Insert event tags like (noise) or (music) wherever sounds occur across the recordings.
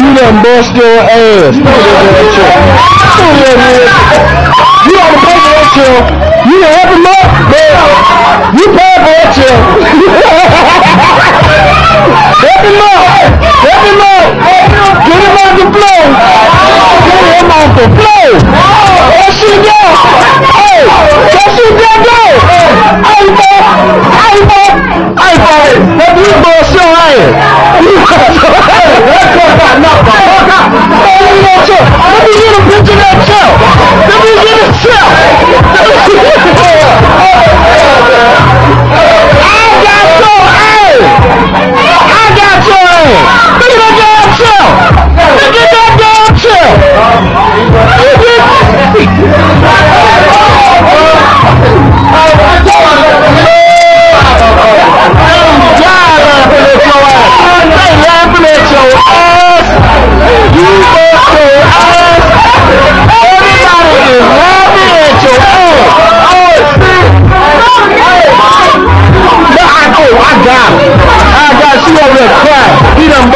you done bust your ass. You on the pay for that. You done him up, man. You pay for that (laughs)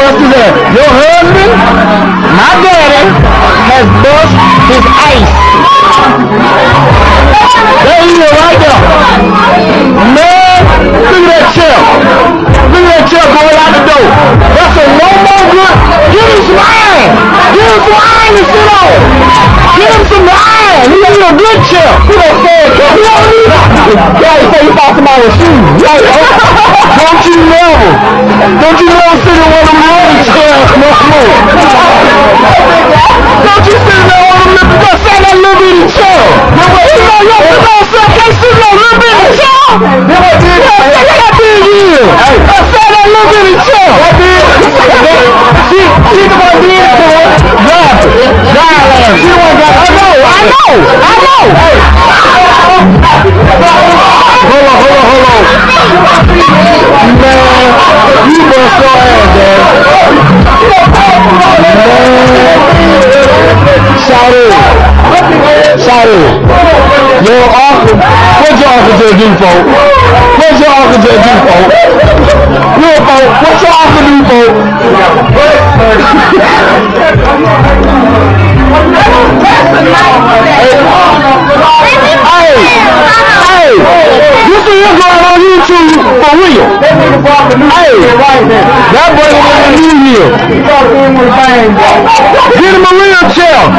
Your husband, my daddy, has bust his ice. There he is right there. Man, look at that chair. Look at that chair going out the door. That's a no more good. Give him some iron. Give him some iron to sit on. Give him some iron. He need a good chair. He don't it. He don't need it. Yeah, he say he. Right, don't you never, don't you never sit in one of them chairs no. Don't you sit in that one of Your uncle, what your uncle just do, folks? What your uncle just do, folks? Look, folks, what your uncle do, folks? Hey, you see on YouTube for real? Hey, that boy was in New Year. Get him a real chair.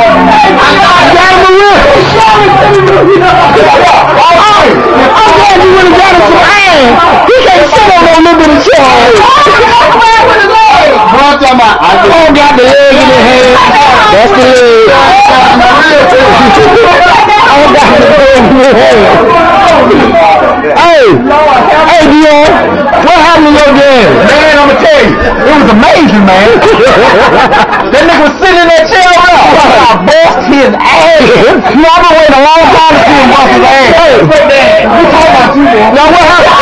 Get him a real. Hey, I'm glad you got him some iron. He can't sit on no little bit of chair. Oh, got the leg in hand. That's the leg. Oh, got the leg in hand. Hey, hey, Dion, what happened to your game? Man, I'm gonna tell you, it was amazing, man. (laughs) that nigga was sitting in that chair up. I bust his ass. You know, I've been waiting a long time to see him bust his ass. Hey, wait, we talking about you, man. Now, what happened?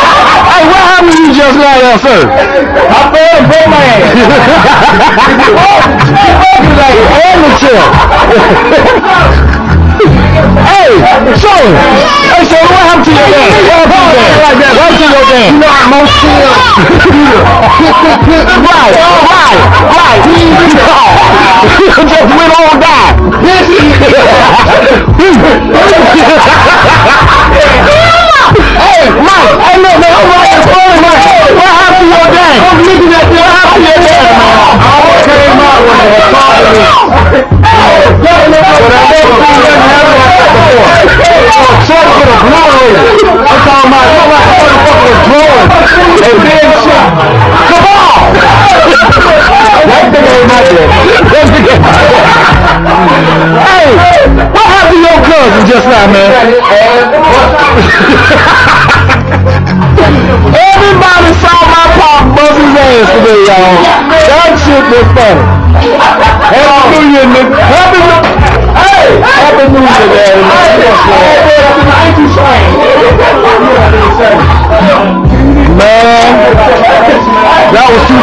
Hey, what happened to you just now, there, sir? I fell and broke my ass. like, (laughs) and the chair. (laughs) Hey, show. Hey, so what happened to your dad? What happened to your dad? What happened to your dad? You know, I'm most chill. Right. Just went on die. Hey, Mike. Hey, look, man. I'm right in front. What happened to your dad? I'm looking at you. What happened to your dad, man? I almost came talking to me. But I never nothing happen that before. A blue on it. I'm talking about, That's not, man. Everybody saw my pop bust his ass today, y'all. That shit was funny. Happy New Year, nigga. Happy New Hey! Happy New Year, daddy. I ain't too shy. Man, that was too